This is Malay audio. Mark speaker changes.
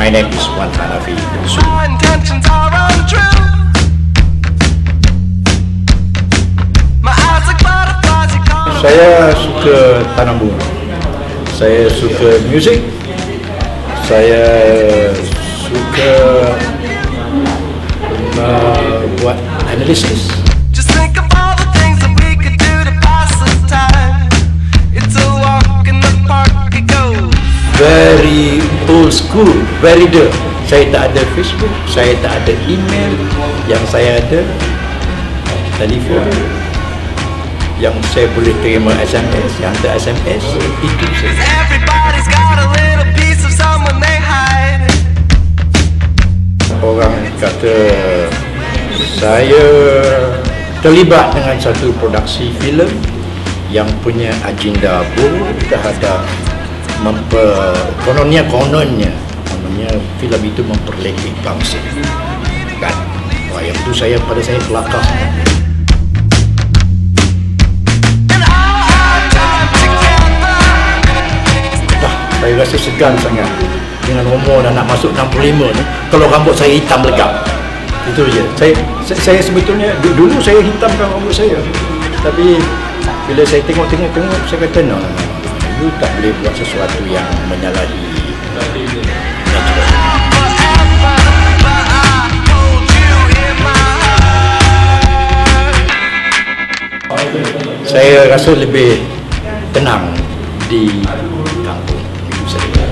Speaker 1: My name is Wan Hanafi.
Speaker 2: Your intentions are untrue.
Speaker 1: Saya suka tanam bunga. Saya suka. Saya suka uh, buat analisis. Very old school, very the. Saya tak ada Facebook, saya tak ada email. Yang saya ada telefon. Yang saya boleh terima SMS, yang ada SMS itu saja.
Speaker 2: Everybody's got a little piece of someone they hide.
Speaker 1: orang kata saya terlibat dengan satu produksi filem yang punya agenda buruk terhadap memper kononnya kononnya. Kononnya filem itu memperlekeh bangsa. Kan? Wah yang itu saya pada saya kelakar. Dah saya rasa segan sangat dengan umur dah nak masuk 65 ni. Kalau rambut saya hitam legap. Itu je. Saya saya, saya sebetulnya du- dulu saya hitamkan rambut saya. Tapi bila saya tengok-tengok tengok saya kata no, you tak boleh buat sesuatu yang menyalahi saya rasa lebih tenang di kampung. Itu saja